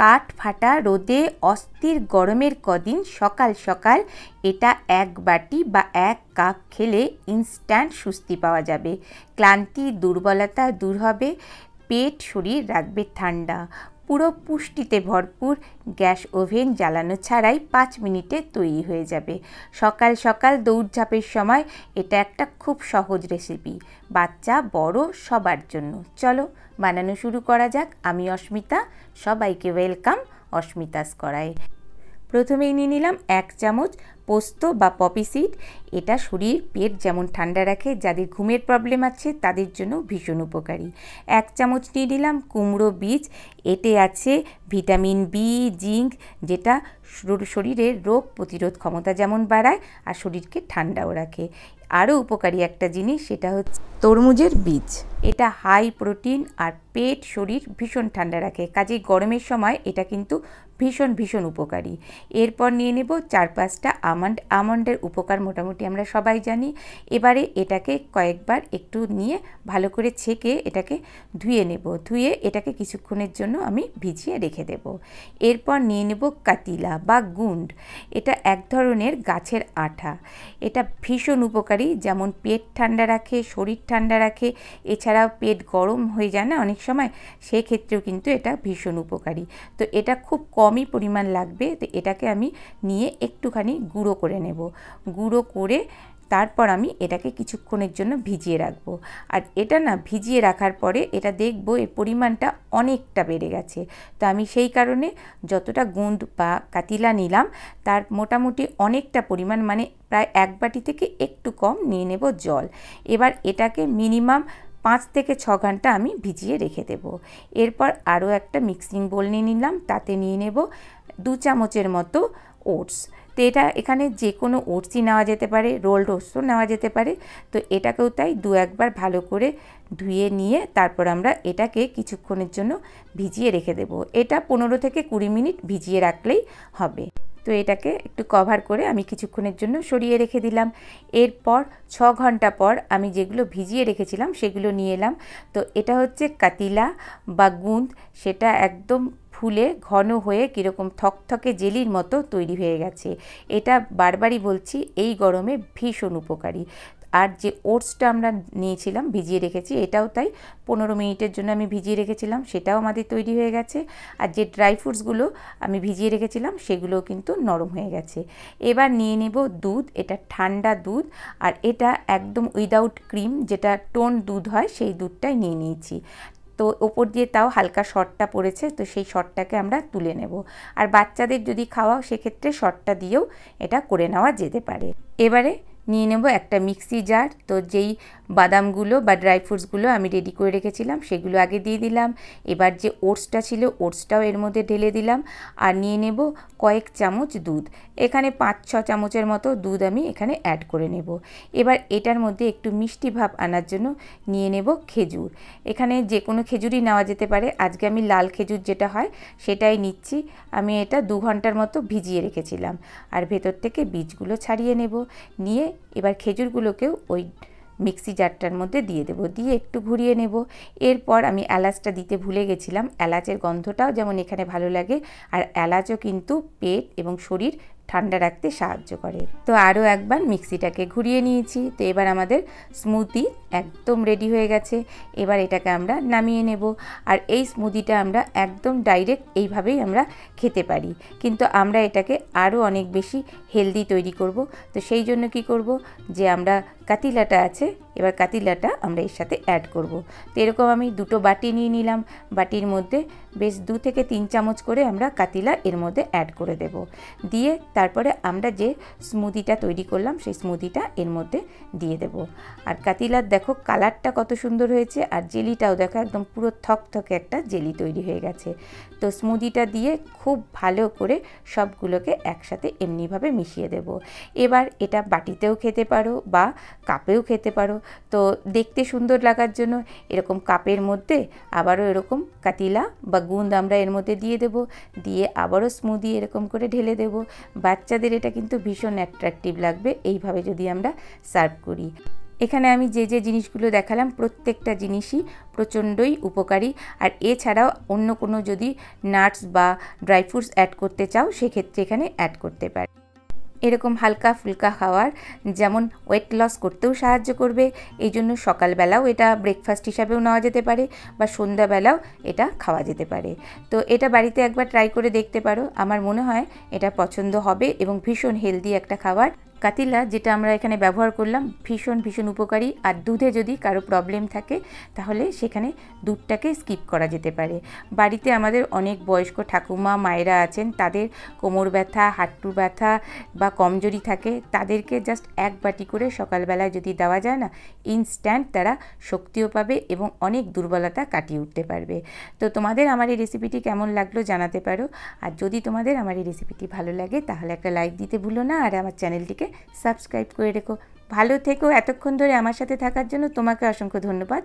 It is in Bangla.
কাঠ ফাটা রোদে অস্থির গরমের কদিন সকাল সকাল এটা এক বাটি বা এক কাপ খেলে ইনস্ট্যান্ট সুস্থি পাওয়া যাবে। ক্লান্তি, দুর্বলতা দূর হবে, পেট শরীর রাখবে ঠান্ডা। পুরো পুষ্টিতে ভরপুর গ্যাস ওভেন জ্বালানো ছাড়াই পাঁচ মিনিটে তৈরি হয়ে যাবে। সকাল সকাল দৌড়ঝাঁপের সময় এটা একটা খুব সহজ রেসিপি বাচ্চা, বড়, সবার জন্য। চলো, বানানো শুরু করা যাক। আমি অস্মিতা, সবাইকে ওয়েলকাম অস্মিতাস করায়। প্রথমেই নিয়ে নিলাম এক চামচ পোস্ত বা পপি সিড। এটা শরীর, পেট যেমন ঠান্ডা রাখে, যাদের ঘুমের প্রবলেম আছে তাদের জন্য ভীষণ উপকারী। এক চামচ নিয়ে নিলাম কুমড়ো বীজ। এতে আছে ভিটামিন বি জিঙ্ক, যেটা শরীরের রোগ প্রতিরোধ ক্ষমতা যেমন বাড়ায় আর শরীরকে ঠান্ডাও রাখে। আরও উপকারী একটা জিনিস সেটা হচ্ছে তরমুজের বীজ। এটা হাই প্রোটিন আর পেট শরীর ভীষণ ঠান্ডা রাখে। কাজেই গরমের সময় এটা কিন্তু ভীষণ ভীষণ উপকারী। এরপর নিয়ে নেব চার পাঁচটা আমন্ড। আমন্ডের উপকার মোটামুটি আমরা সবাই জানি। এবারে এটাকে কয়েকবার একটু নিয়ে ভালো করে ছেঁকে এটাকে ধুয়ে নেব। ধুয়ে এটাকে কিছুক্ষণের জন্য আমি ভিজিয়ে রেখে দেব। এরপর নিয়ে নেব কাতিলা বা গুন্ড এটা এক ধরনের গাছের আঠা। এটা ভীষণ উপকারী, যেমন পেট ঠান্ডা রাখে, শরীর ঠান্ডা রাখে, এছাড়াও পেট গরম হয়ে যায় না অনেক সময়, সেক্ষেত্রেও কিন্তু এটা ভীষণ উপকারী। তো এটা খুব কমই পরিমাণ লাগবে, তো এটাকে আমি নিয়ে একটুখানি গুঁড়ো করে নেব। গুঁড়ো করে তারপর আমি এটাকে কিছুক্ষণের জন্য ভিজিয়ে রাখব। আর এটা না ভিজিয়ে রাখার পরে এটা দেখব এর পরিমাণটা অনেকটা বেড়ে গেছে। তো আমি সেই কারণে যতটা গুঁদ বা কাতিলা নিলাম, তার মোটামুটি অনেকটা পরিমাণ মানে প্রায় এক বাটি থেকে একটু কম নিয়ে নেব জল। এবার এটাকে মিনিমাম পাঁচ থেকে ছ ঘণ্টা আমি ভিজিয়ে রেখে দেব। এরপর আরও একটা মিক্সিং বোল নিয়ে নিলাম, তাতে নিয়ে নেব দু চামচের মতো ওটস। তো এটা এখানে যে কোনো ওটসই নেওয়া যেতে পারে রোল ওটসও নেওয়া যেতে পারে। তো এটাকেও তাই দু একবার ভালো করে ধুয়ে নিয়ে তারপর আমরা এটাকে কিছুক্ষণের জন্য ভিজিয়ে রেখে দেব। এটা পনেরো থেকে কুড়ি মিনিট ভিজিয়ে রাখলেই হবে। তো এটাকে একটু কভার করে আমি কিছুক্ষণের জন্য সরিয়ে রেখে দিলাম। এরপর ছ ঘণ্টা পর আমি যেগুলো ভিজিয়ে রেখেছিলাম সেগুলো নিয়ে এলাম। তো এটা হচ্ছে কাতিলা বা গুঁদ, সেটা একদম ফুলে ঘন হয়ে কীরকম থকথকে জেলির মতো তৈরি হয়ে গেছে। এটা বারবারই বলছি, এই গরমে ভীষণ উপকারী। আর যে ওটসটা আমরা নিয়েছিলাম, ভিজিয়ে রেখেছি, এটাও তাই পনেরো মিনিটের জন্য আমি ভিজিয়ে রেখেছিলাম, সেটাও আমাদের তৈরি হয়ে গেছে। আর যে ড্রাই ফ্রুটসগুলো আমি ভিজিয়ে রেখেছিলাম, সেগুলোও কিন্তু নরম হয়ে গেছে। এবার নিয়ে নেব দুধ, এটা ঠান্ডা দুধ, আর এটা একদম উইদাউট ক্রিম, যেটা টোন দুধ হয়, সেই দুধটাই নিয়ে নিয়েছি। তো ওপর দিয়ে তাও হালকা শর্টটা পড়েছে, তো সেই শর্টটাকে আমরা তুলে নেব। আর বাচ্চাদের যদি খাওয়াও, সেক্ষেত্রে শর্টটা দিয়েও এটা করে নেওয়া যেতে পারে। এবারে নিয়ে নেব একটা মিক্সি জার, তো যেই বাদামগুলো বা ড্রাই ফ্রুটসগুলো আমি রেডি করে রেখেছিলাম, সেগুলো আগে দিয়ে দিলাম। এবার যে ওটসটা ছিল, ওটসটাও এর মধ্যে ঢেলে দিলাম আর নিয়ে নেব কয়েক চামচ দুধ। এখানে পাঁচ, ছ চামচের মতো দুধ আমি এখানে অ্যাড করে নেব। এবার এটার মধ্যে একটু মিষ্টি ভাব আনার জন্য নিয়ে নেব খেজুর। এখানে যে কোনো খেজুরই নেওয়া যেতে পারে। আজকে আমি লাল খেজুর যেটা হয়, সেটাই নিচ্ছি। আমি এটা দু ঘণ্টার মতো ভিজিয়ে রেখেছিলাম। আর ভেতর থেকে বীজগুলো ছাড়িয়ে নেব। নিয়ে এবার খেজুরগুলোকেও ওই মিক্সি জারটার মধ্যে দিয়ে দেবো। দিয়ে একটু ঘুরিয়ে নেব। এরপর আমি এলাচটা দিতে ভুলে গেছিলাম। এলাচের গন্ধটাও যেমন এখানে ভালো লাগে, আর এলাচও কিন্তু পেট এবং শরীর ঠান্ডা রাখতে সাহায্য করে। তো আরও একবার মিক্সিটাকে ঘুরিয়ে নিয়েছি। তো এবার আমাদের স্মুদি একদম রেডি হয়ে গেছে। এবার এটাকে আমরা নামিয়ে নেব। আর এই স্মুদিটা আমরা একদম ডাইরেক্ট এইভাবেই আমরা খেতে পারি। কিন্তু আমরা এটাকে আরও অনেক বেশি হেলদি তৈরি করব। তো সেই জন্য কি করব? যে আমরা কাতিলাটা আছে, এবার কাতিলাটা আমরা এর সাথে অ্যাড করব। তো এরকম আমি দুটো বাটি নিয়ে নিলাম। বাটির মধ্যে বেশ দু থেকে তিন চামচ করে আমরা কাতিলা এর মধ্যে অ্যাড করে দেব। দিয়ে তারপরে আমরা যে স্মুদিটা তৈরি করলাম, সেই স্মুদিটা এর মধ্যে দিয়ে দেব। আর কাতিলার দেখো কালারটা কত সুন্দর হয়েছে, আর জেলিটাও দেখো একদম পুরো থকথকে একটা জেলি তৈরি হয়ে গেছে। তো স্মুদিটা দিয়ে খুব ভালো করে সবগুলোকে একসাথে এমনিভাবে মিশিয়ে দেব। এবার এটা বাটিতেও খেতে পারো বা কাপেও খেতে পারো। তো দেখতে সুন্দর লাগার জন্য এরকম কাপের মধ্যে আবারও এরকম কাতিলা বা গুন্দ আমরা এর মধ্যে দিয়ে দেব। দিয়ে আবারও স্মুদি এরকম করে ঢেলে দেব। বাচ্চাদের এটা কিন্তু ভীষণ অ্যাট্রাকটিভ লাগবে, এইভাবে যদি আমরা সার্ভ করি। এখানে আমি যে যে জিনিসগুলো দেখালাম প্রত্যেকটা জিনিসই প্রচণ্ডই উপকারী। আর এছাড়াও অন্য কোনো যদি নাটস বা ড্রাই ফ্রুটস অ্যাড করতে চাও, সেক্ষেত্রে এখানে অ্যাড করতে পারে এরকম হালকা ফুলকা খাওয়ার, যেমন ওয়েট লস করতেও সাহায্য করবে। এই জন্য সকালবেলাও এটা ব্রেকফাস্ট হিসাবেও নেওয়া যেতে পারে বা সন্ধ্যাবেলাও এটা খাওয়া যেতে পারে। তো এটা বাড়িতে একবার ট্রাই করে দেখতে পারো। আমার মনে হয় এটা পছন্দ হবে এবং ভীষণ হেলদি একটা খাবার। কাতিলা, যেটা আমরা এখানে ব্যবহার করলাম, ভীষণ ভীষণ উপকারী। আর দুধে যদি কারও প্রবলেম থাকে, তাহলে সেখানে দুধটাকে স্কিপ করা যেতে পারে। বাড়িতে আমাদের অনেক বয়স্ক ঠাকুমা, মায়েরা আছেন, তাদের কোমর ব্যথা হাঁটু ব্যথা বা কমজোরি থাকে, তাদেরকে জাস্ট এক বাটি করে সকালবেলায় যদি দেওয়া যায় না ইনস্ট্যান্ট তারা শক্তিও পাবে এবং অনেক দুর্বলতা কাটিয়ে উঠতে পারবে। তো তোমাদের আমার এই রেসিপিটি কেমন লাগল জানাতে পারো। আর যদি তোমাদের আমার এই রেসিপিটি ভালো লাগে, তাহলে একটা লাইক দিতে ভুলো না, আর আমার চ্যানেলটিকে সাবস্ক্রাইব করে রেখো। ভালো থেকো। এতক্ষণ ধরে আমার সাথে থাকার জন্য তোমাকে অসংখ্য ধন্যবাদ।